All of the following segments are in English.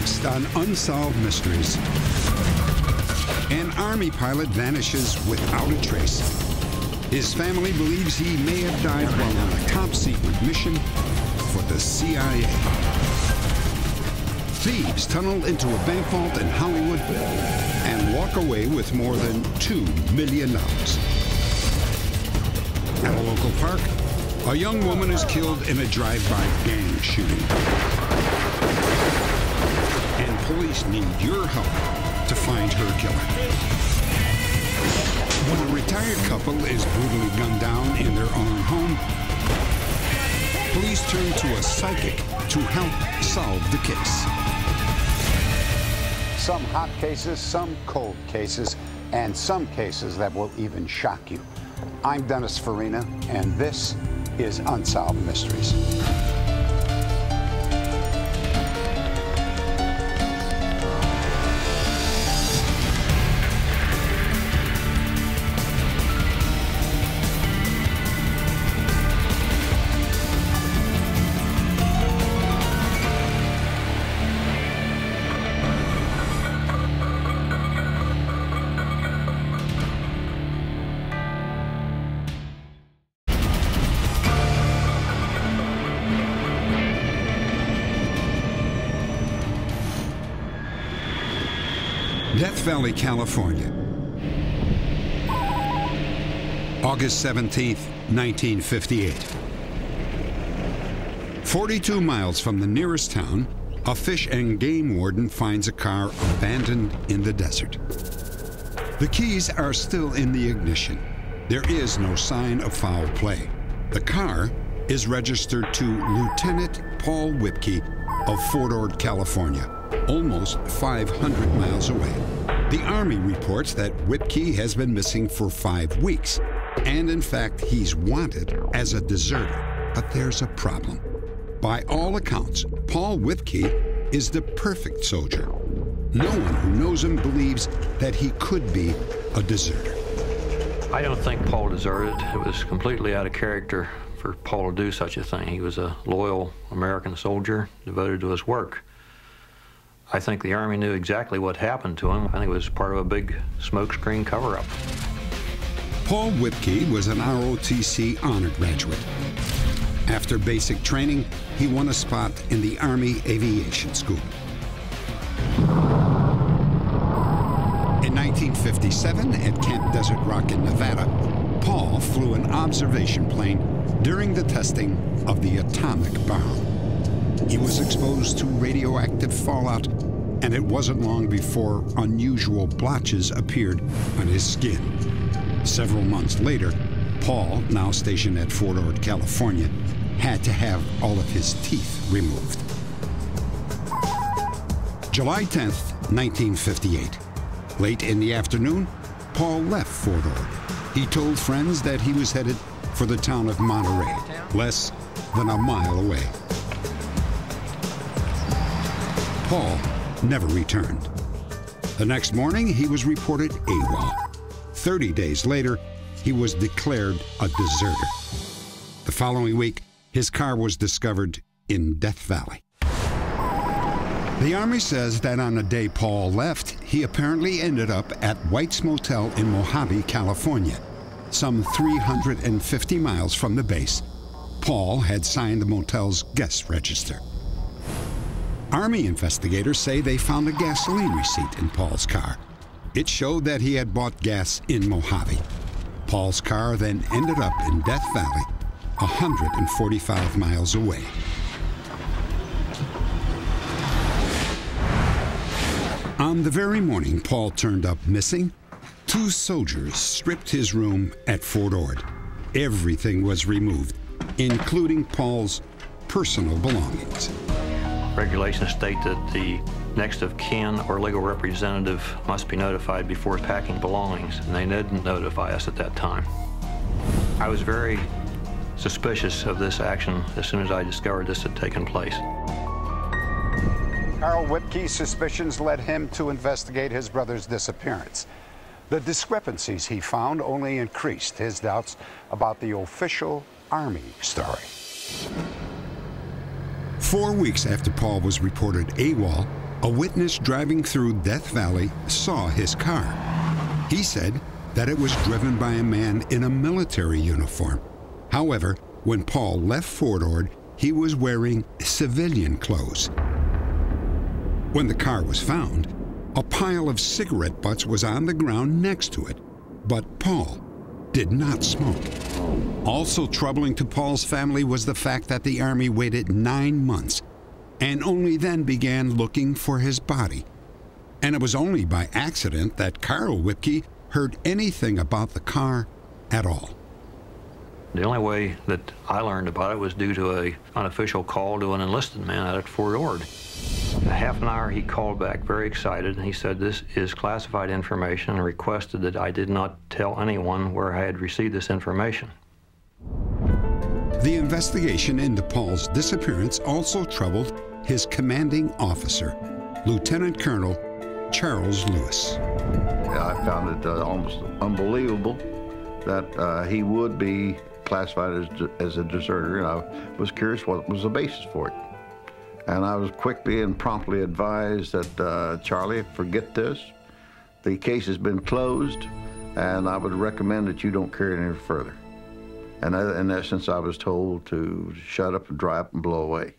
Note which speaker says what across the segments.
Speaker 1: Next on Unsolved Mysteries. An Army pilot vanishes without a trace. His family believes he may have died while on a top secret mission for the CIA. Thieves tunnel into a bank vault in Hollywood and walk away with more than $2 million. At a local park, a young woman is killed in a drive-by gang shooting. Police need your help to find her killer. When a retired couple is brutally gunned down in their own home, police turn to a psychic to help solve the case.
Speaker 2: Some hot cases, some cold cases, and some cases that will even shock you. I'm Dennis Farina, and this is Unsolved Mysteries.
Speaker 1: Valley, California. August 17th, 1958. 42 miles from the nearest town, a fish and game warden finds a car abandoned in the desert. The keys are still in the ignition. There is no sign of foul play. The car is registered to Lieutenant Paul Whipkey of Fort Ord, California, almost 500 miles away. The Army reports that Whipkey has been missing for five weeks, and in fact, he's wanted as a deserter. But there's a problem. By all accounts, Paul Whipkey is the perfect soldier. No one who knows him believes that he could be a deserter.
Speaker 3: I don't think Paul deserted. It was completely out of character for Paul to do such a thing. He was a loyal American soldier devoted to his work. I think the Army knew exactly what happened to him. I think it was part of a big smokescreen cover up.
Speaker 1: Paul Whipkey was an ROTC honor graduate. After basic training, he won a spot in the Army Aviation School. In 1957, at Camp Desert Rock in Nevada, Paul flew an observation plane during the testing of the atomic bomb. He was exposed to radioactive fallout, and it wasn't long before unusual blotches appeared on his skin. Several months later, Paul, now stationed at Fort Ord, California, had to have all of his teeth removed. July 10th, 1958. Late in the afternoon, Paul left Fort Ord. He told friends that he was headed for the town of Monterey, less than a mile away. Paul never returned. The next morning, he was reported AWOL. 30 days later, he was declared a deserter. The following week, his car was discovered in Death Valley. The Army says that on the day Paul left, he apparently ended up at White's Motel in Mojave, California, some 350 miles from the base. Paul had signed the motel's guest register. Army investigators say they found a gasoline receipt in Paul's car. It showed that he had bought gas in Mojave. Paul's car then ended up in Death Valley, 145 miles away. On the very morning Paul turned up missing, two soldiers stripped his room at Fort Ord. Everything was removed, including Paul's personal belongings.
Speaker 3: Regulations state that the next of kin or legal representative must be notified before packing belongings, and they didn't notify us at that time. I was very suspicious of this action as soon as I discovered this had taken place.
Speaker 2: Carl Whipkey's suspicions led him to investigate his brother's disappearance. The discrepancies he found only increased his doubts about the official Army story.
Speaker 1: Four weeks after Paul was reported AWOL, A witness driving through Death Valley saw his car. He said that it was driven by a man in a military uniform. However, when Paul left Fort Ord, he was wearing civilian clothes. When the car was found, a pile of cigarette butts was on the ground next to it, but Paul did not smoke. Also troubling to Paul's family was the fact that the Army waited nine months and only then began looking for his body. And it was only by accident that Carl Whipkey heard anything about the car at all.
Speaker 3: The only way that I learned about it was due to a unofficial call to an enlisted man out at Fort Ord. In a half an hour, he called back very excited, and he said, this is classified information, and requested that I did not tell anyone where I had received this information.
Speaker 1: The investigation into Paul's disappearance also troubled his commanding officer, Lieutenant Colonel Charles Lewis.
Speaker 4: I found it uh, almost unbelievable that uh, he would be classified as, as a deserter, and I was curious what was the basis for it. And I was quickly and promptly advised that, uh, Charlie, forget this. The case has been closed, and I would recommend that you don't carry it any further. And in essence, I was told to shut up and dry up and blow away.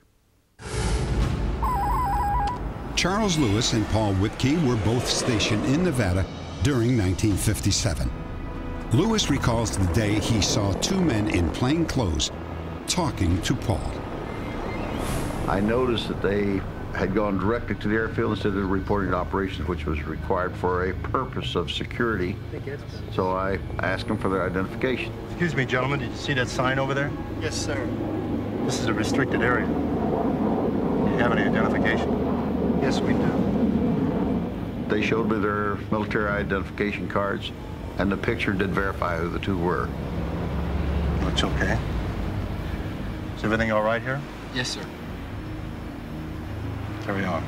Speaker 1: Charles Lewis and Paul Whipkey were both stationed in Nevada during 1957. Lewis recalls the day he saw two men in plain clothes talking to Paul.
Speaker 4: I noticed that they had gone directly to the airfield instead of reporting operations, which was required for a purpose of security. So I asked them for their identification.
Speaker 5: Excuse me, gentlemen, did you see that sign over there?
Speaker 6: Yes, sir.
Speaker 5: This is a restricted area. Do you have any identification?
Speaker 6: Yes, we do.
Speaker 4: They showed me their military identification cards, and the picture did verify who the two were.
Speaker 5: Looks okay. Is everything all right here?
Speaker 6: Yes, sir.
Speaker 5: Carry on.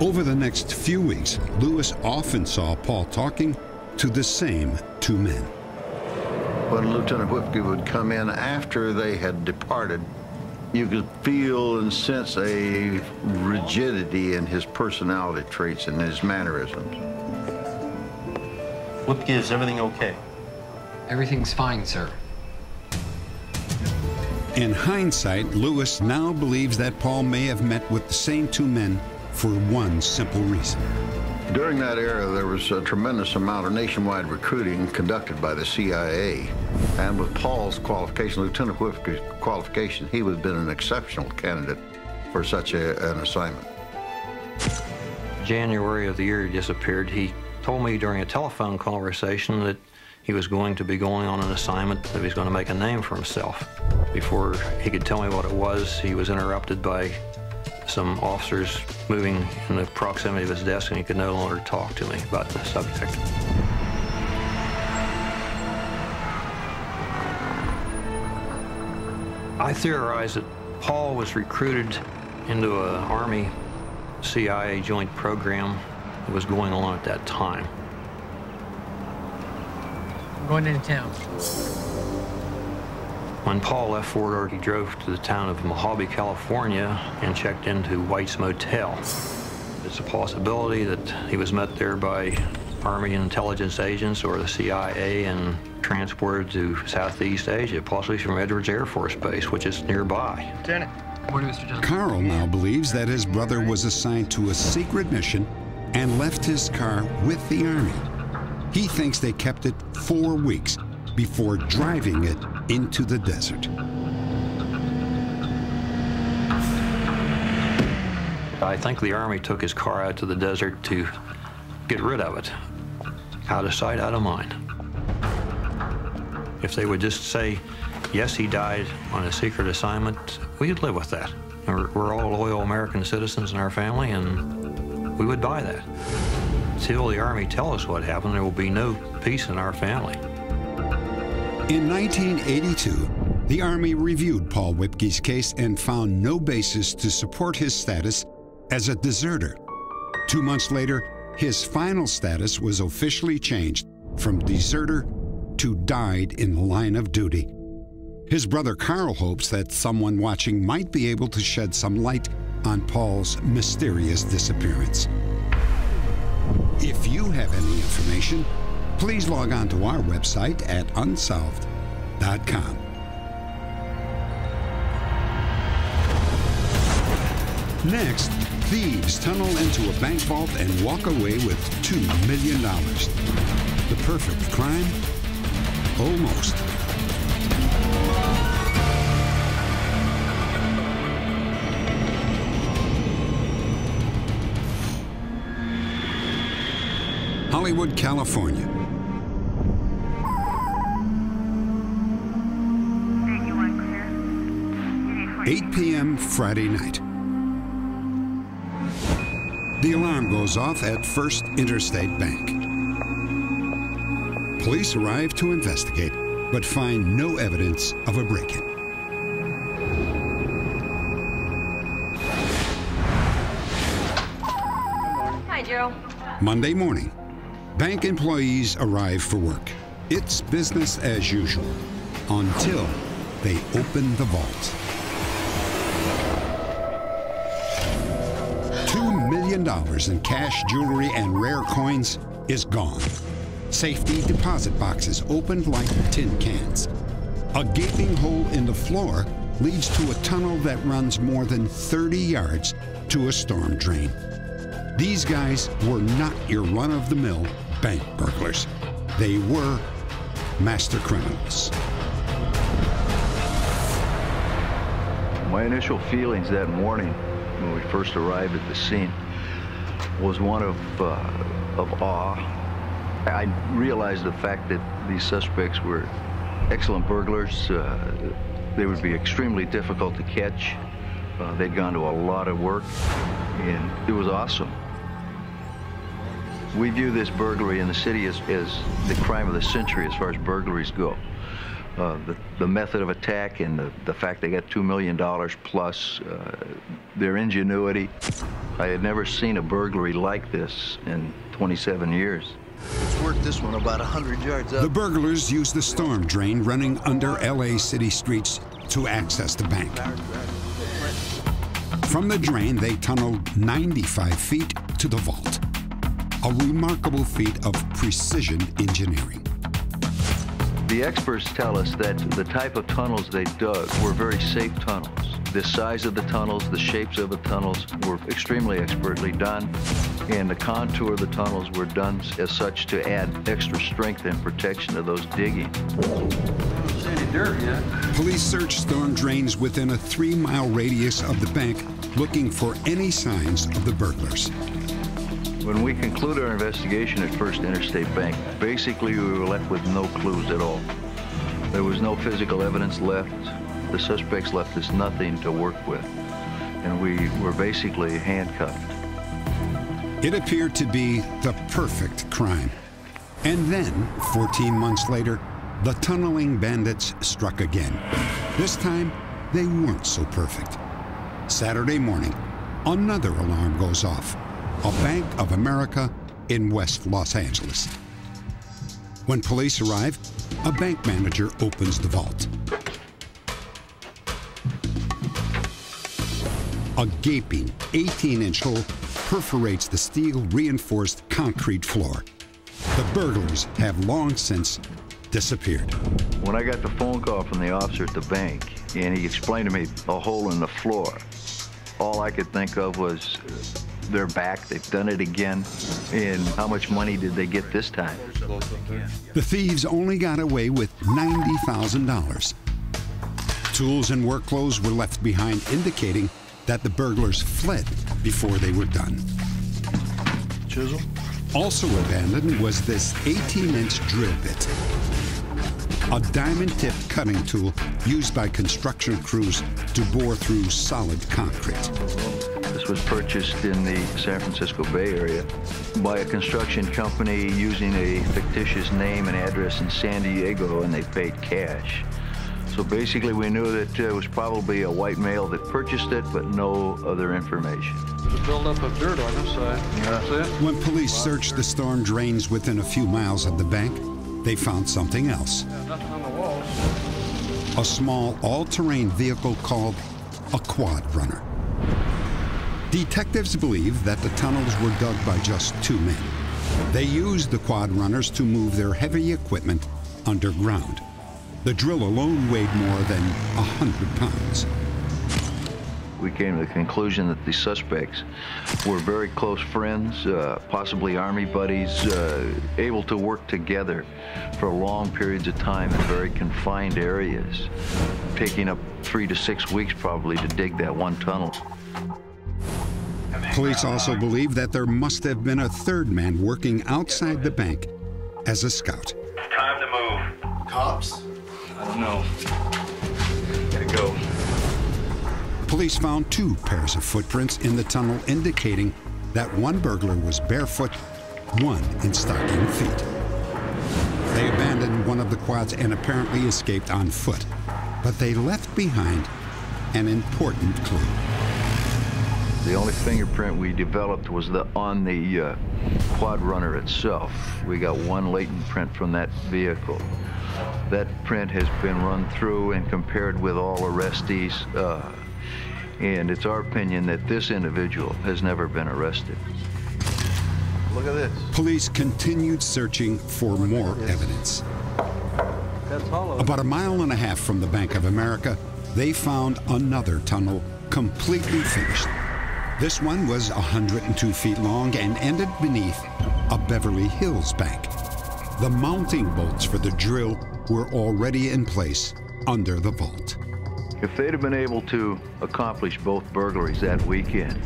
Speaker 1: Over the next few weeks, Lewis often saw Paul talking to the same two men.
Speaker 4: When Lieutenant Whipkey would come in after they had departed, you could feel and sense a rigidity in his personality traits and his mannerisms.
Speaker 5: Whipkey, is everything okay?
Speaker 6: Everything's fine, sir.
Speaker 1: In hindsight, Lewis now believes that Paul may have met with the same two men for one simple reason.
Speaker 4: During that era, there was a tremendous amount of nationwide recruiting conducted by the CIA. And with Paul's qualification, Lieutenant Whipkey's qualification, he would have been an exceptional candidate for such a, an assignment.
Speaker 3: January of the year he disappeared, he told me during a telephone conversation that he was going to be going on an assignment that he was going to make a name for himself. Before he could tell me what it was, he was interrupted by some officers moving in the proximity of his desk and he could no longer talk to me about the subject. I theorize that Paul was recruited into an Army CIA joint program that was going on at that time.
Speaker 6: I'm going into town.
Speaker 3: When Paul left Fort Ord, he drove to the town of Mojave, California, and checked into White's Motel. It's a possibility that he was met there by Army intelligence agents or the CIA and transported to Southeast Asia, possibly from Edwards Air Force Base, which is nearby.
Speaker 5: Lieutenant.
Speaker 6: Morning, Mr. Johnson.
Speaker 1: Carl now believes that his brother was assigned to a secret mission and left his car with the Army. He thinks they kept it four weeks before driving it into the desert.
Speaker 3: I think the Army took his car out to the desert to get rid of it. Out of sight, out of mind. If they would just say, yes, he died on a secret assignment, we'd live with that. We're, all loyal American citizens in our family, and we would buy that. Till the Army tell us what happened, there will be no peace in our family.
Speaker 1: In 1982, the Army reviewed Paul Whipkey's case and found no basis to support his status as a deserter. Two months later, his final status was officially changed from deserter to died in the line of duty. His brother Carl hopes that someone watching might be able to shed some light on Paul's mysterious disappearance. If you have any information, please log on to our website at unsolved.com. Next, thieves tunnel into a bank vault and walk away with $2 million. The perfect crime? Almost. Hollywood, California. 8 p.m. Friday night. The alarm goes off at First Interstate Bank. Police arrive to investigate, but find no evidence of a break-in.
Speaker 7: Hi, Joe.
Speaker 1: Monday morning, bank employees arrive for work. It's business as usual until they open the vault. $2 million in cash, jewelry, and rare coins is gone. Safety deposit boxes opened like tin cans. A gaping hole in the floor leads to a tunnel that runs more than 30 yards to a storm drain. These guys were not your run of the mill bank burglars. They were master criminals.
Speaker 8: My initial feelings that morning when we first arrived at the scene was one of, uh, of awe. I realized the fact that these suspects were excellent burglars. Uh, they would be extremely difficult to catch. Uh, they'd gone to a lot of work, and it was awesome. We view this burglary in the city as, as the crime of the century as far as burglaries go. Uh, the, the, method of attack and the, the fact they got $2 million plus, uh, their ingenuity. I had never seen a burglary like this in 27 years.
Speaker 9: Let's work this one about 100 yards up.
Speaker 1: The burglars used the storm drain running under LA city streets to access the bank. From the drain, they tunneled 95 feet to the vault. A remarkable feat of precision engineering.
Speaker 8: The experts tell us that the type of tunnels they dug were very safe tunnels. The size of the tunnels, the shapes of the tunnels were extremely expertly done, and the contour of the tunnels were done as such to add extra strength and protection to those digging.
Speaker 9: any dirt yet.
Speaker 1: Police searched storm drains within a three-mile radius of the bank looking for any signs of the burglars.
Speaker 8: When we concluded our investigation at First Interstate Bank, basically we were left with no clues at all. There was no physical evidence left. The suspects left us nothing to work with. And we were basically handcuffed.
Speaker 1: It appeared to be the perfect crime. And then, 14 months later, the tunneling bandits struck again. This time, they weren't so perfect. Saturday morning, another alarm goes off a Bank of America in West Los Angeles. When police arrive, a bank manager opens the vault. A gaping 18-inch hole perforates the steel-reinforced concrete floor. The burglars have long since disappeared.
Speaker 8: When I got the phone call from the officer at the bank, and he explained to me a hole in the floor, all I could think of was they're back. They've done it again. And how much money did they get this time?
Speaker 1: The thieves only got away with $90,000. Tools and work clothes were left behind, indicating that the burglars fled before they were done.
Speaker 9: Chisel?
Speaker 1: Also abandoned was this 18-inch drill bit. A diamond-tipped cutting tool used by construction crews to bore through solid concrete.
Speaker 8: This was purchased in the San Francisco Bay Area by a construction company using a fictitious name and address in San Diego, and they paid cash. So basically, we knew that uh, it was probably a white male that purchased it, but no other information.
Speaker 9: There's a buildup of dirt on this side. That's it?
Speaker 1: When police searched the storm drains within a few miles of the bank, they found something else.
Speaker 9: Yeah, nothing on the walls.
Speaker 1: a small all-terrain vehicle called a quad runner. Detectives believe that the tunnels were dug by just two men. They used the quad runners to move their heavy equipment underground. The drill alone weighed more than 100 pounds.
Speaker 8: We came to the conclusion that the suspects were very close friends, uh, possibly army buddies, uh, able to work together for long periods of time in very confined areas, taking up three to six weeks probably to dig that one tunnel.
Speaker 1: Police also believe that there must have been a third man working outside the bank as a scout.
Speaker 10: Time to move.
Speaker 11: Cops? I don't know. Gotta go.
Speaker 1: Police found two pairs of footprints in the tunnel indicating that one burglar was barefoot, one in stocking feet. They abandoned one of the quads and apparently escaped on foot, but they left behind an important clue.
Speaker 8: The only fingerprint we developed was the on the uh, quad runner itself. We got one latent print from that vehicle. That print has been run through and compared with all arrestees, uh, and it's our opinion that this individual has never been arrested.
Speaker 11: Look at this.
Speaker 1: Police continued searching for more evidence.
Speaker 11: That's hollow.
Speaker 1: About a mile and a half from the Bank of America, they found another tunnel completely finished. This one was 102 feet long and ended beneath a Beverly Hills bank. The mounting bolts for the drill were already in place under the vault.
Speaker 8: If they'd have been able to accomplish both burglaries that weekend,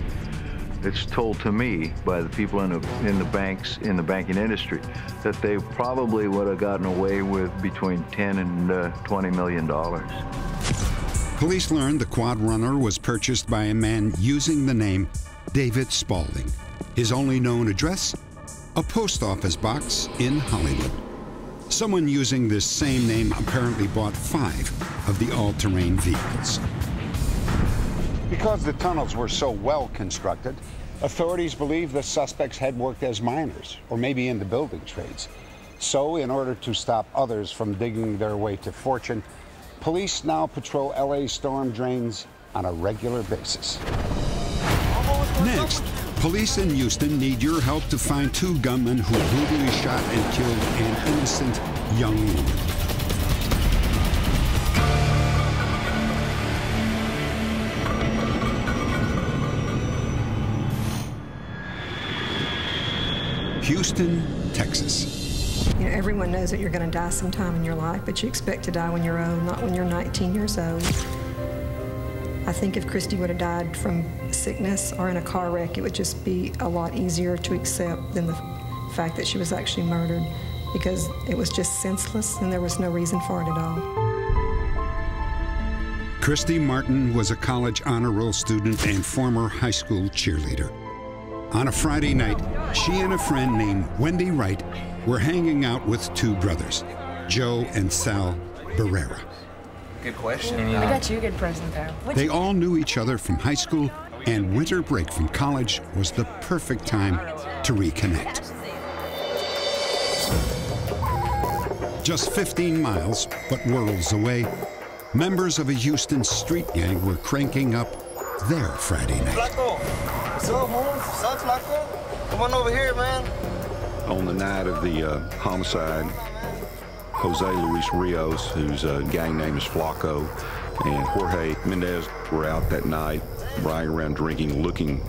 Speaker 8: it's told to me by the people in the, in the banks, in the banking industry, that they probably would have gotten away with between 10 and uh, 20 million dollars.
Speaker 1: Police learned the quad runner was purchased by a man using the name David Spaulding. His only known address? A post office box in Hollywood. Someone using this same name apparently bought five of the all-terrain vehicles.
Speaker 2: Because the tunnels were so well constructed, authorities believe the suspects had worked as miners or maybe in the building trades. So, in order to stop others from digging their way to fortune, police now patrol LA storm drains on a regular basis.
Speaker 1: Next, police in Houston need your help to find two gunmen who brutally shot and killed an innocent young woman. Houston, Texas.
Speaker 12: You know, everyone knows that you're going to die sometime in your life, but you expect to die when you're old, not when you're 19 years old. I think if Christy would have died from sickness or in a car wreck, it would just be a lot easier to accept than the fact that she was actually murdered because it was just senseless and there was no reason for it at all.
Speaker 1: Christy Martin was a college honor roll student and former high school cheerleader. On a Friday night, she and a friend named Wendy Wright were hanging out with two brothers, Joe and Sal Barrera.
Speaker 13: Good question.
Speaker 14: I got you a good present there.
Speaker 1: They all knew each other from high school, and winter break from college was the perfect time to reconnect. Just 15 miles, but worlds away, members of a Houston street gang were cranking up their Friday night.
Speaker 15: Flaco, what's up, Holmes? What's up, Flaco? Come on over here, man.
Speaker 16: On the night of the uh, homicide, Jose Luis Rios, whose uh, gang name is Flaco, and Jorge Mendez were out that night, riding around drinking, looking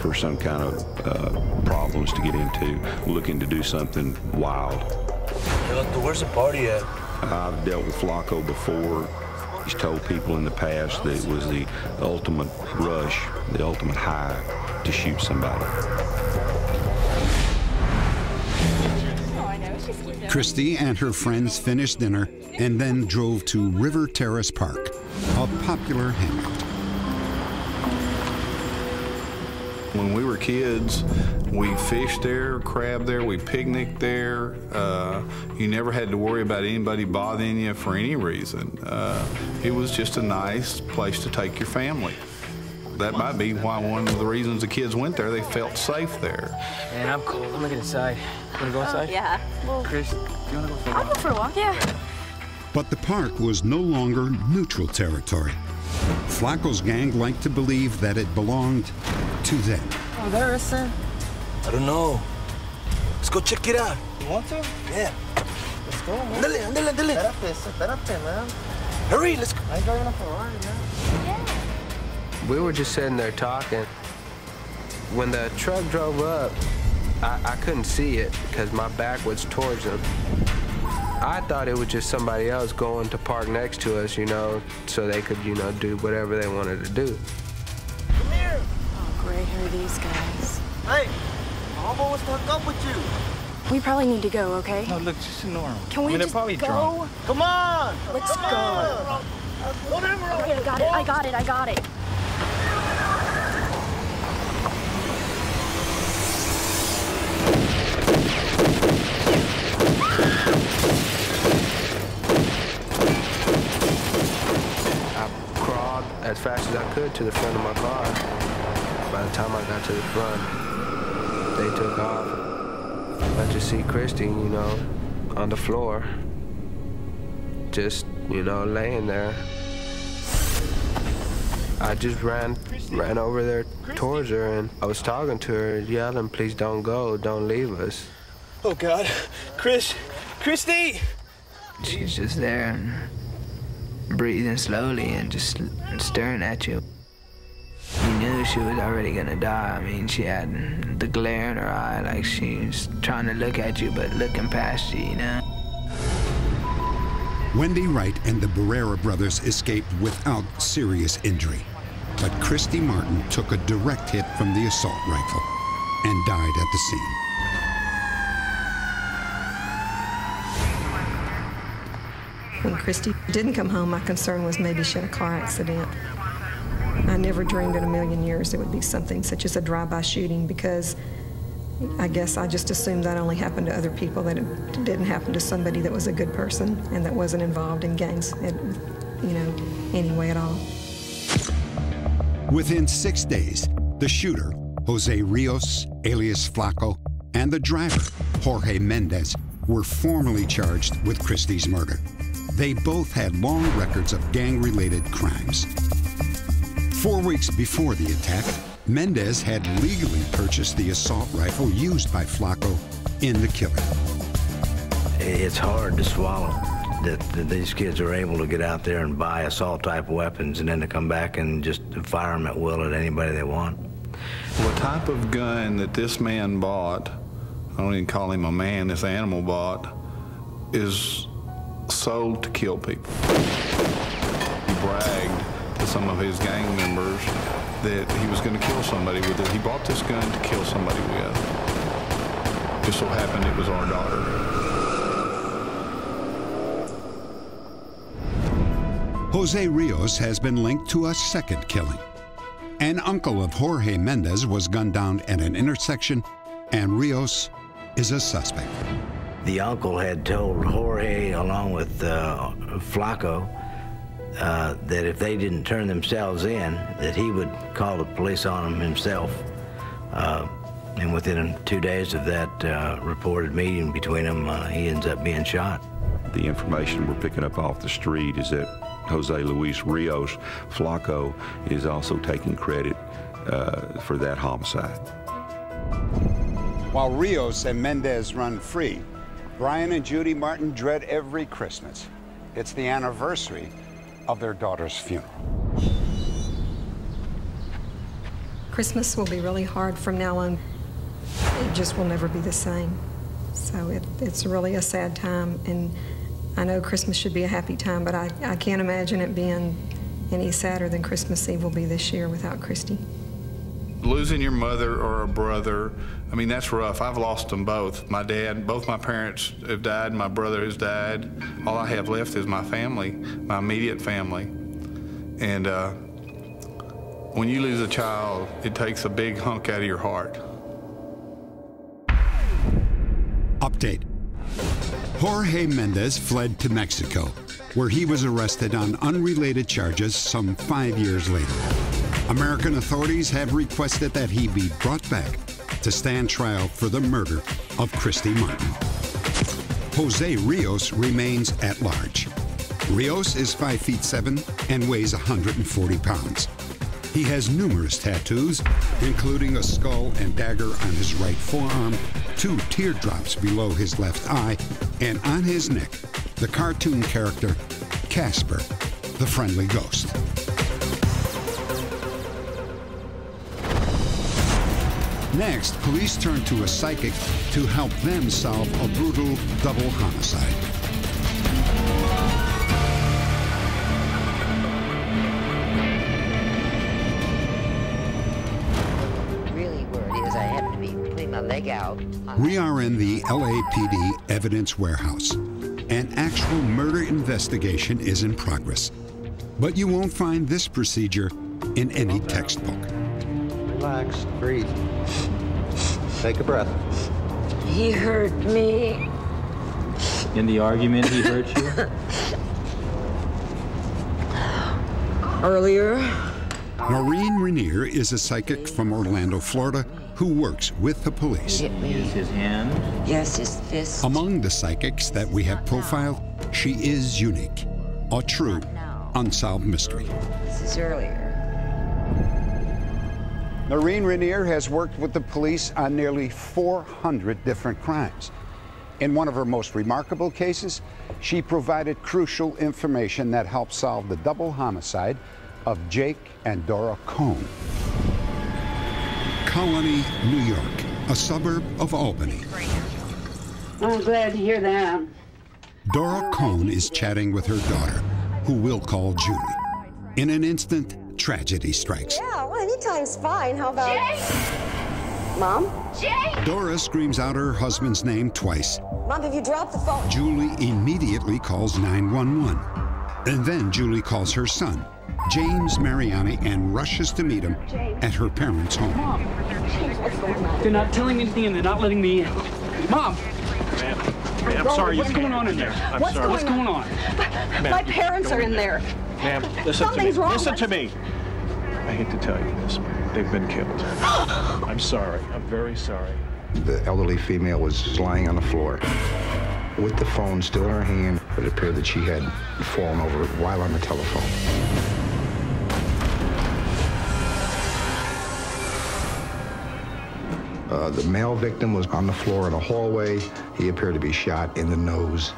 Speaker 16: for some kind of uh, problems to get into, looking to do something wild.
Speaker 15: Where's the party at?
Speaker 16: I've dealt with Flaco before. He's told people in the past that it was the ultimate rush, the ultimate high to shoot somebody.
Speaker 1: Christy and her friends finished dinner and then drove to River Terrace Park, a popular hangout.
Speaker 17: When we were kids, we fished there, crabbed there, we picnicked there. Uh, you never had to worry about anybody bothering you for any reason. Uh, it was just a nice place to take your family. That might be why one of the reasons the kids went there, they felt safe there.
Speaker 6: Man, I'm cold. I'm gonna get inside. Wanna go oh, inside?
Speaker 14: yeah.
Speaker 6: Chris, do you wanna go for a
Speaker 14: I'll
Speaker 6: walk?
Speaker 14: go for a walk. Yeah.
Speaker 1: But the park was no longer neutral territory. Flaco's gang liked to believe that it belonged to them.
Speaker 15: Oh, there is, sir. I don't know. Let's go check it out. You want to? Yeah. Let's go, man. Andale, andale, andale. Espérate, espérate, man. Hurry, let's go. I got enough Ferrari, man.
Speaker 13: We were just sitting there talking. When the truck drove up, I, I couldn't see it because my back was towards them. I thought it was just somebody else going to park next to us, you know, so they could, you know, do whatever they wanted to do.
Speaker 15: Come here.
Speaker 14: Oh, great, who are these guys?
Speaker 15: Hey, I'm almost hooked up with you.
Speaker 14: We probably need to go, okay?
Speaker 5: No, look, just ignore them.
Speaker 14: Can we
Speaker 5: I mean,
Speaker 14: just
Speaker 5: they're probably
Speaker 14: go?
Speaker 5: drunk.
Speaker 15: Come on.
Speaker 14: Let's
Speaker 15: Come
Speaker 14: go.
Speaker 15: on. Whatever.
Speaker 14: Okay, I got it, I got it, I got it.
Speaker 13: I crawled as fast as I could to the front of my car. By the time I got to the front, they took off. I just see Christy, you know, on the floor, just, you know, laying there. I just ran, ran over there towards her, and I was talking to her, yelling, "Please don't go, don't leave us."
Speaker 15: Oh, God. Chris. Christy.
Speaker 18: She's just there and breathing slowly and just staring at you. You knew she was already gonna die. I mean, she had the glare in her eye, like she was trying to look at you, but looking past you, you know?
Speaker 1: Wendy Wright and the Barrera brothers escaped without serious injury. But Christy Martin took a direct hit from the assault rifle and died at the scene.
Speaker 12: When Christy didn't come home, my concern was maybe she had a car accident. I never dreamed in a million years it would be something such as a drive-by shooting because I guess I just assumed that only happened to other people, that it didn't happen to somebody that was a good person and that wasn't involved in gangs, in, you know, any way at all.
Speaker 1: Within six days, the shooter, Jose Rios, alias Flaco, and the driver, Jorge Mendez, were formally charged with Christy's murder. They both had long records of gang-related crimes. Four weeks before the attack, Mendez had legally purchased the assault rifle used by Flaco in the killing.
Speaker 19: It's hard to swallow that, that these kids are able to get out there and buy assault type weapons and then to come back and just fire them at will at anybody they want.
Speaker 17: The type of gun that this man bought, I don't even call him a man, this animal bought, is sold to kill people. He bragged to some of his gang members that he was going to kill somebody with it. He bought this gun to kill somebody with. Just so happened it was our daughter.
Speaker 1: Jose Rios has been linked to a second killing. An uncle of Jorge Mendez was gunned down at an intersection, and Rios is a suspect.
Speaker 19: The uncle had told Jorge, along with uh, Flaco, uh, that if they didn't turn themselves in, that he would call the police on them himself. Uh, and within two days of that uh, reported meeting between them, uh, he ends up being shot.
Speaker 16: The information we're picking up off the street is that Jose Luis Rios Flaco is also taking credit uh, for that homicide.
Speaker 2: While Rios and Mendez run free, Brian and Judy Martin dread every Christmas. It's the anniversary of their daughter's funeral.
Speaker 12: Christmas will be really hard from now on. It just will never be the same. So it, it's really a sad time, and I know Christmas should be a happy time, but I, I can't imagine it being any sadder than Christmas Eve will be this year without Christy.
Speaker 17: Losing your mother or a brother, I mean, that's rough. I've lost them both. My dad, both my parents have died, my brother has died. All I have left is my family, my immediate family. And uh, when you lose a child, it takes a big hunk out of your heart.
Speaker 1: Update Jorge Mendez fled to Mexico, where he was arrested on unrelated charges some five years later. American authorities have requested that he be brought back to stand trial for the murder of Christy Martin. Jose Rios remains at large. Rios is 5 feet 7 and weighs 140 pounds. He has numerous tattoos, including a skull and dagger on his right forearm, two teardrops below his left eye, and on his neck, the cartoon character Casper, the friendly ghost. Next, police turn to a psychic to help them solve a brutal double homicide.
Speaker 20: Really where it is, I happen to be putting my leg out.
Speaker 1: We are in the LAPD evidence warehouse. An actual murder investigation is in progress. But you won't find this procedure in any textbook.
Speaker 21: Relax, breathe. Take a breath.
Speaker 20: He hurt me.
Speaker 22: In the argument, he hurt you?
Speaker 20: Earlier.
Speaker 1: Noreen Renier is a psychic from Orlando, Florida, who works with the police.
Speaker 22: Use his hand?
Speaker 20: Yes, his fist.
Speaker 1: Among the psychics that we have profiled, she is unique. A true, unsolved mystery.
Speaker 20: This is earlier.
Speaker 2: Noreen Renier has worked with the police on nearly 400 different crimes. In one of her most remarkable cases, she provided crucial information that helped solve the double homicide of Jake and Dora Cohn.
Speaker 1: Colonie, New York, a suburb of Albany.
Speaker 23: I'm glad to hear that.
Speaker 1: Dora Cohn is chatting with her daughter, who we'll call Julie. In an instant, tragedy strikes.
Speaker 24: Yeah, well, anytime's fine. How about. Mom? Jay!
Speaker 1: Dora screams out her husband's name twice.
Speaker 24: Mom, have you dropped the phone?
Speaker 1: Julie immediately calls 911. And then Julie calls her son, James Mariani, and rushes to meet him at her parents' home.
Speaker 25: Mom, They're not telling anything and they're not letting me in. Mom!
Speaker 5: Ma'am, I'm sorry.
Speaker 25: What's going on in there?
Speaker 5: I'm
Speaker 25: What's
Speaker 5: sorry.
Speaker 25: What's going on?
Speaker 5: Ma'am,
Speaker 24: My
Speaker 5: you
Speaker 24: parents are in there.
Speaker 5: Ma'am, listen
Speaker 24: Something's
Speaker 5: to me.
Speaker 24: wrong.
Speaker 5: Listen to me. I hate to tell you this, but they've been killed. I'm sorry. I'm very sorry.
Speaker 26: The elderly female was lying on the floor with the phone still in her hand. It appeared that she had fallen over while on the telephone. Uh, the male victim was on the floor in a hallway. He appeared to be shot in the nose.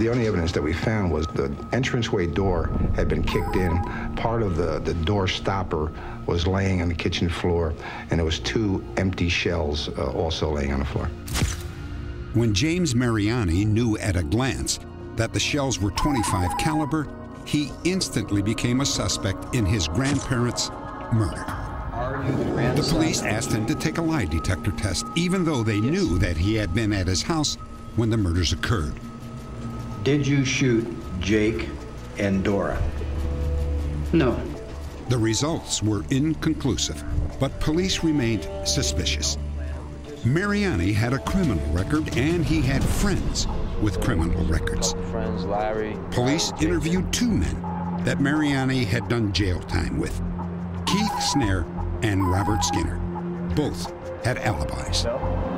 Speaker 26: The only evidence that we found was the entranceway door had been kicked in. Part of the, the door stopper was laying on the kitchen floor, and there was two empty shells uh, also laying on the floor.
Speaker 1: When James Mariani knew at a glance that the shells were 25 caliber, he instantly became a suspect in his grandparents' murder. The police asked him to take a lie detector test, even though they knew that he had been at his house when the murders occurred.
Speaker 21: Did you shoot Jake and Dora?
Speaker 25: No.
Speaker 1: The results were inconclusive, but police remained suspicious. Mariani had a criminal record and he had friends with criminal records.
Speaker 8: Friends, Larry.
Speaker 1: Police interviewed two men that Mariani had done jail time with Keith Snare and Robert Skinner. Both had alibis.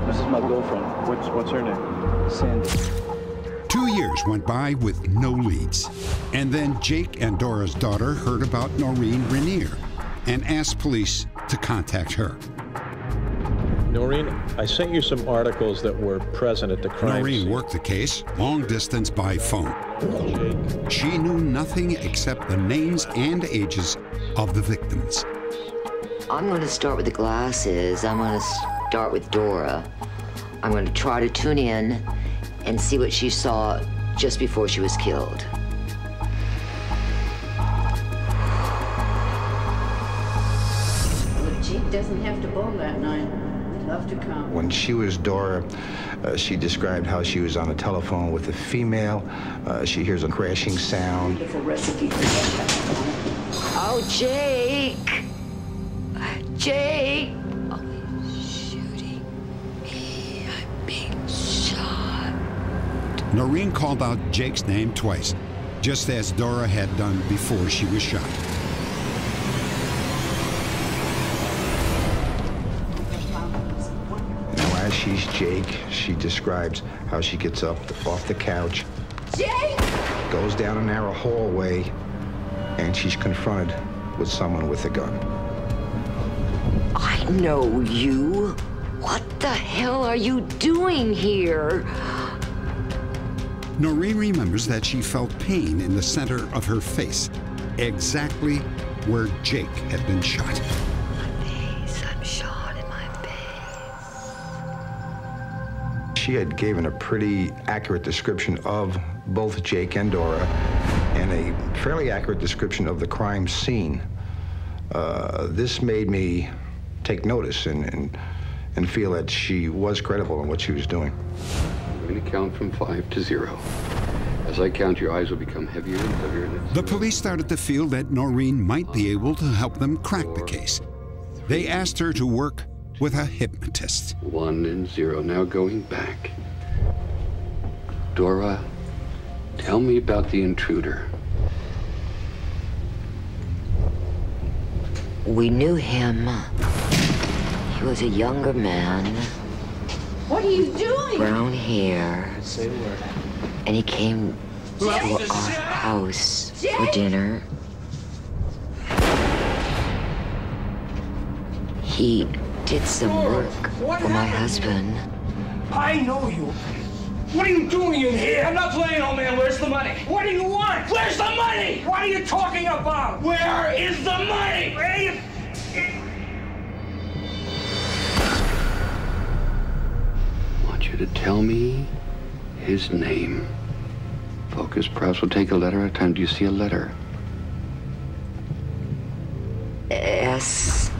Speaker 5: This is my girlfriend. What's what's her name?
Speaker 25: Sandy.
Speaker 1: Two years went by with no leads. And then Jake and Dora's daughter heard about Noreen Renier and asked police to contact her.
Speaker 27: Noreen, I sent you some articles that were present at the crime
Speaker 1: Noreen
Speaker 27: scene.
Speaker 1: worked the case long distance by phone. She knew nothing except the names and ages of the victims.
Speaker 20: I'm going to start with the glasses. I'm going to start with Dora. I'm going to try to tune in and see what she saw just before she was killed.
Speaker 23: The Jeep doesn't have to bowl that night. We'd love to come.
Speaker 26: When she was Dora, uh, she described how she was on the telephone with a female. Uh, she hears a crashing sound.
Speaker 23: Beautiful recipe for that.
Speaker 20: Oh, Jake! Jake!
Speaker 1: Noreen called out Jake's name twice, just as Dora had done before she was shot.
Speaker 26: Now, as she's Jake, she describes how she gets up off the couch.
Speaker 23: Jake!
Speaker 26: goes down a narrow hallway, and she's confronted with someone with a gun.
Speaker 20: I know you. What the hell are you doing here?
Speaker 1: Noreen remembers that she felt pain in the center of her face, exactly where Jake had been shot.
Speaker 20: I'm shot in my
Speaker 26: She had given a pretty accurate description of both Jake and Dora and a fairly accurate description of the crime scene. Uh, this made me take notice and, and, and feel that she was credible in what she was doing.
Speaker 28: I'm going to count from five to zero. As I count, your eyes will become heavier and heavier. And
Speaker 1: The police started to feel that Noreen might be able to help them crack the case. They asked her to work with a hypnotist.
Speaker 28: One and zero. Now going back. Dora, tell me about the intruder.
Speaker 20: We knew him. He was a younger man,
Speaker 23: What are you doing?
Speaker 20: brown hair,
Speaker 23: Say a word.
Speaker 20: and he came to our house for dinner. He did some work for my husband.
Speaker 29: I know you. What are you doing in here? I'm not playing, old man. Where's the money? What do you want? Where's the money? What are you talking about? Where is the money? Where you...
Speaker 28: I want you to tell me his name. Focus. Perhaps we'll take a letter at a time. Do you see a letter?
Speaker 20: S.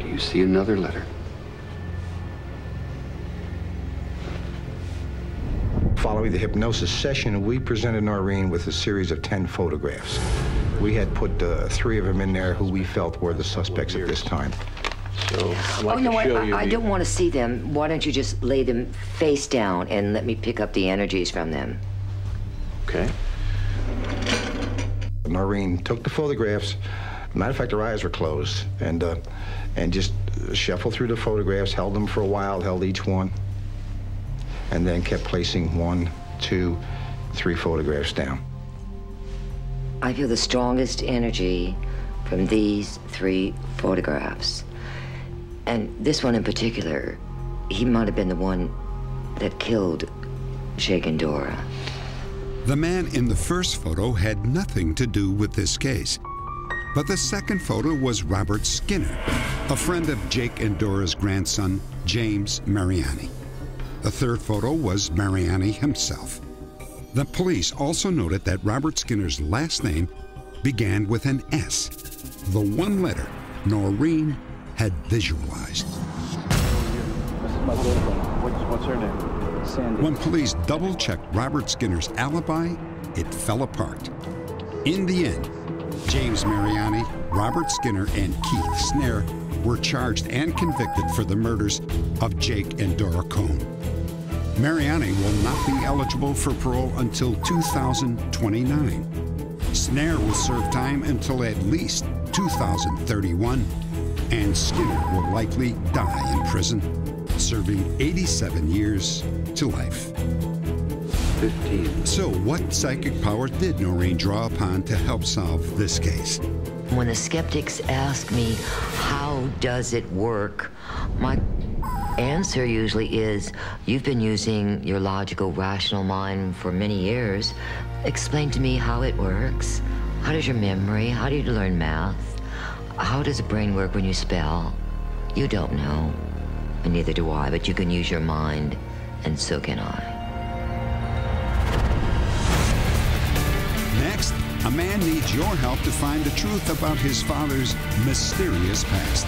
Speaker 28: Do you see another letter?
Speaker 26: Following the hypnosis session, we presented Noreen with a series of 10 photographs. We had put uh, three of them in there who we felt were the suspects at this time.
Speaker 28: So,
Speaker 20: oh, no, I, I, I don't want to see them. Why don't you just lay them face down and let me pick up the energies from them?
Speaker 26: Okay. Noreen took the photographs. Matter of fact, her eyes were closed, and uh, and just shuffled through the photographs, held them for a while, held each one, and then kept placing one, two, three photographs down.
Speaker 20: I feel the strongest energy from these three photographs. And this one in particular, he might have been the one that killed Jake and Dora.
Speaker 1: The man in the first photo had nothing to do with this case. But the second photo was Robert Skinner, a friend of Jake and Dora's grandson, James Mariani. The third photo was Mariani himself. The police also noted that Robert Skinner's last name began with an S, the one letter Noreen had visualized.
Speaker 5: This is my girlfriend. What's, what's her name? Sandy.
Speaker 1: When police double checked Robert Skinner's alibi, it fell apart. In the end, James Mariani, Robert Skinner, and Keith Snare were charged and convicted for the murders of Jake and Dora Cohn. Mariani will not be eligible for parole until 2029. Snare will serve time until at least 2031, and Skinner will likely die in prison, serving 87 years to life.
Speaker 28: 15.
Speaker 1: So, what psychic power did Noreen draw upon to help solve this case?
Speaker 20: When the skeptics ask me, how does it work? My answer usually is, you've been using your logical, rational mind for many years. Explain to me how it works. How does your memory, how do you learn math? How does the brain work when you spell? You don't know, and neither do I, but you can use your mind, and so can I.
Speaker 1: Next, a man needs your help to find the truth about his father's mysterious past.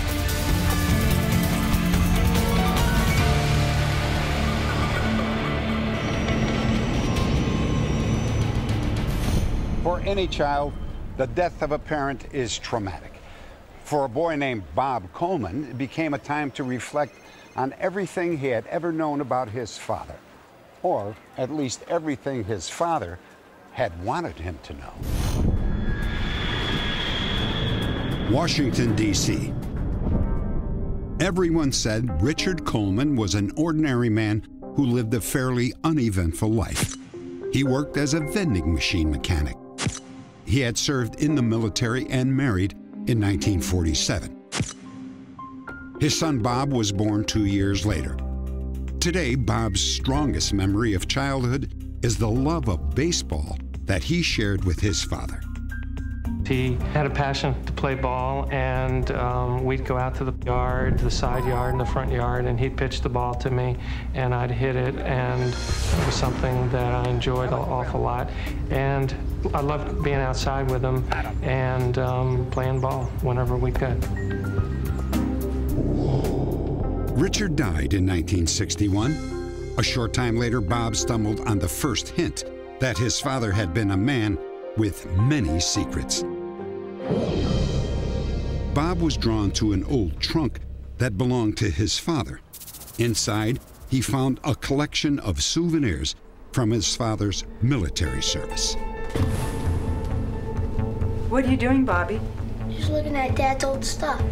Speaker 2: For any child, the death of a parent is traumatic. For a boy named Bob Coleman, it became a time to reflect on everything he had ever known about his father, or at least everything his father had wanted him to know.
Speaker 1: Washington, D.C. Everyone said Richard Coleman was an ordinary man who lived a fairly uneventful life. he worked as a vending machine mechanic. He had served in the military and married in 1947. His son Bob was born two years later. Today, Bob's strongest memory of childhood is the love of baseball that he shared with his father.
Speaker 30: He had a passion to play ball, and um, we'd go out to the yard, the side yard and the front yard, and he'd pitch the ball to me, and I'd hit it, and it was something that I enjoyed an awful lot. And I loved being outside with him and um, playing ball whenever we could.
Speaker 1: Richard died in 1961. A short time later, Bob stumbled on the first hint that his father had been a man with many secrets. Bob was drawn to an old trunk that belonged to his father. Inside, he found a collection of souvenirs from his father's military service.
Speaker 31: What are you doing, Bobby?
Speaker 32: Just looking at Dad's old stuff.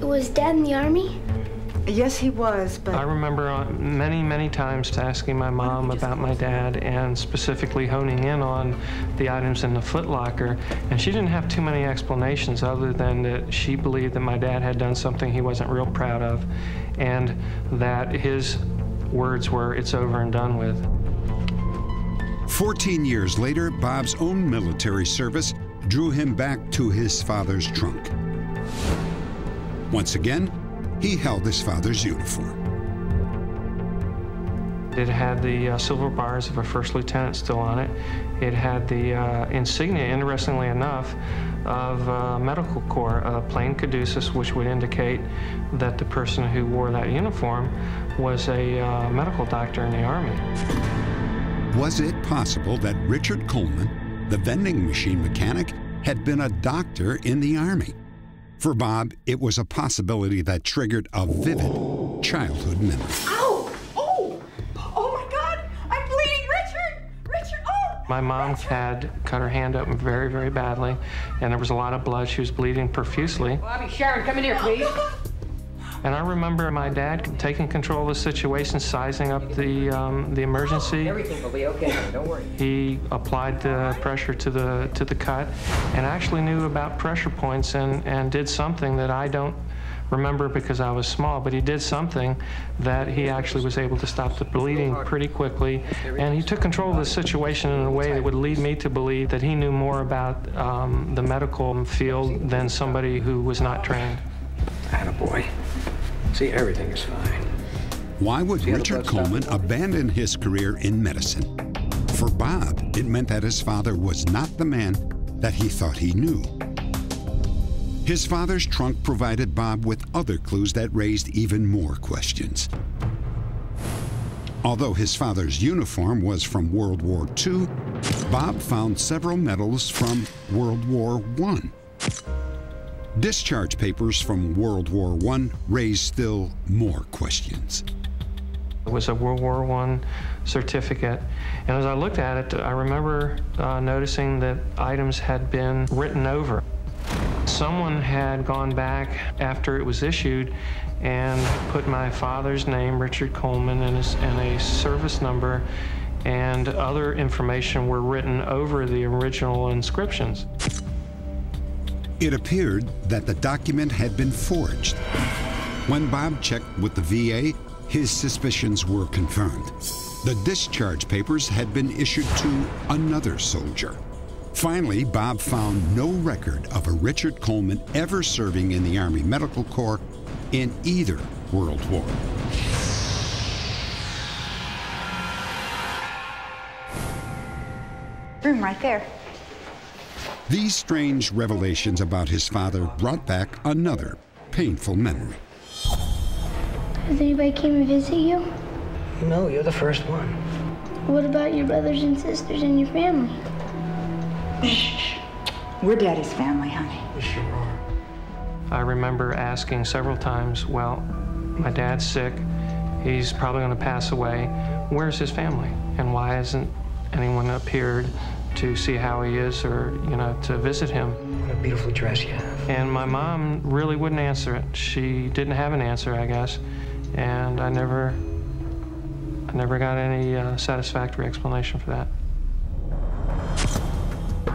Speaker 32: Was Dad in the Army?
Speaker 31: Yes, he was, but...
Speaker 30: I remember uh, many, many times asking my mom about my dad and specifically honing in on the items in the footlocker, and she didn't have too many explanations other than that she believed that my dad had done something he wasn't real proud of, and that his words were, it's over and done with.
Speaker 1: 14 years later, Bob's own military service drew him back to his father's trunk. Once again, he held his father's uniform.
Speaker 30: It had the uh, silver bars of a first lieutenant still on it. It had the uh, insignia, interestingly enough, of uh, medical corps, a plain caduceus, which would indicate that the person who wore that uniform was a uh, medical doctor in the Army.
Speaker 1: Was it possible that Richard Coleman, the vending machine mechanic, had been a doctor in the Army? For Bob, it was a possibility that triggered a vivid childhood memory.
Speaker 31: Ow! Oh! Oh my God! I'm bleeding, Richard! Richard! Oh!
Speaker 30: My mom had cut her hand up very, very badly, and there was a lot of blood. She was bleeding profusely.
Speaker 33: Bobby, Sharon, come in here, please.
Speaker 30: And I remember my dad taking control of the situation, sizing up the um, the emergency.
Speaker 33: Everything will be okay. Don't worry.
Speaker 30: He applied the pressure to the to the cut, and actually knew about pressure points and and did something that I don't remember because I was small, but he did something that he actually was able to stop the bleeding pretty quickly. And he took control of the situation in a way that would lead me to believe that he knew more about um, the medical field than somebody who was not trained.
Speaker 21: Attaboy. See, everything is fine.
Speaker 1: Why would Richard Coleman abandon his career in medicine? For Bob, it meant that his father was not the man that he thought he knew. His father's trunk provided Bob with other clues that raised even more questions. Although his father's uniform was from World War II, Bob found several medals from World War I. Discharge papers from World War I raise still more questions.
Speaker 30: It was a World War I certificate. And as I looked at it, I remember uh, noticing that items had been written over. Someone had gone back after it was issued and put my father's name, Richard Coleman, and, and a service number and other information were written over the original inscriptions.
Speaker 1: It appeared that the document had been forged. When Bob checked with the VA, his suspicions were confirmed. The discharge papers had been issued to another soldier. Finally, Bob found no record of a Richard Coleman ever serving in the Army Medical Corps in either World War.
Speaker 31: Room right there.
Speaker 1: These strange revelations about his father brought back another painful memory.
Speaker 32: Has anybody came and visit you?
Speaker 21: No, you're the first one.
Speaker 32: What about your brothers and sisters and your family?
Speaker 31: Shh. We're Daddy's family, honey.
Speaker 21: We sure are.
Speaker 30: I remember asking several times, well, my dad's sick. He's probably going to pass away. Where's his family? And why hasn't anyone appeared to see how he is or, you know, to visit him?
Speaker 21: What a beautiful dress you have.
Speaker 30: And my mom really wouldn't answer it. She didn't have an answer, I guess. And I never, I never got any uh, satisfactory explanation for that.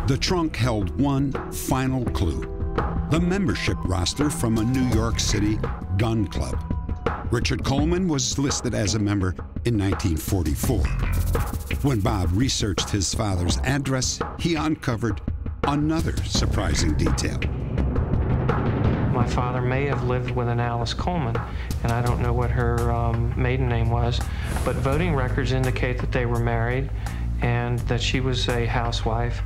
Speaker 1: The trunk held one final clue the membership roster from a New York City gun club. Richard Coleman was listed as a member in 1944. When Bob researched his father's address, he uncovered another surprising detail.
Speaker 30: My father may have lived with an Alice Coleman, and I don't know what her um, maiden name was, but voting records indicate that they were married and that she was a housewife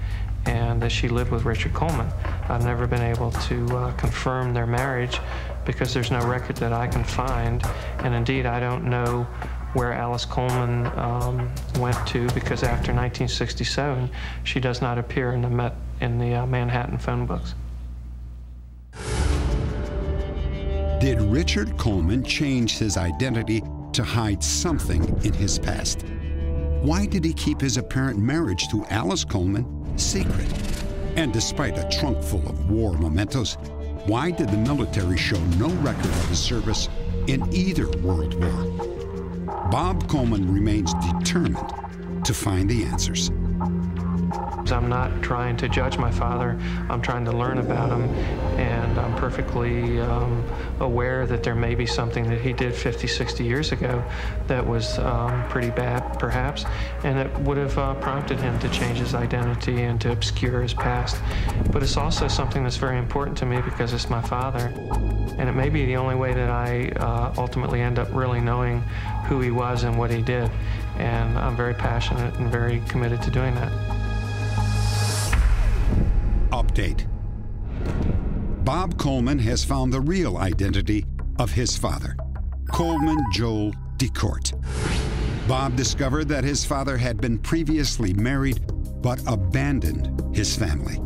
Speaker 30: and that she lived with Richard Coleman. I've never been able to uh, confirm their marriage because there's no record that I can find, and indeed I don't know where Alice Coleman um, went to because after 1967 she does not appear in the, Met, in the uh, Manhattan phone books.
Speaker 1: Did Richard Coleman change his identity to hide something in his past? Why did he keep his apparent marriage to Alice Coleman secret? And despite a trunk full of war mementos, why did the military show no record of his service in either World War? Bob Coleman remains determined to find the answers.
Speaker 30: I'm not trying to judge my father. I'm trying to learn about him, and I'm perfectly um, aware that there may be something that he did 50, 60 years ago that was um, pretty bad, perhaps, and that would have uh, prompted him to change his identity and to obscure his past. But it's also something that's very important to me because it's my father, and it may be the only way that I uh, ultimately end up really knowing who he was and what he did. And I'm very passionate and very committed to doing that.
Speaker 1: Update Bob Coleman has found the real identity of his father, Coleman Joel DeCourt. Bob discovered that his father had been previously married but abandoned his family.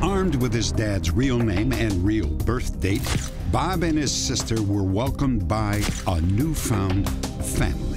Speaker 1: Armed with his dad's real name and real birth date, Bob and his sister were welcomed by a newfound family.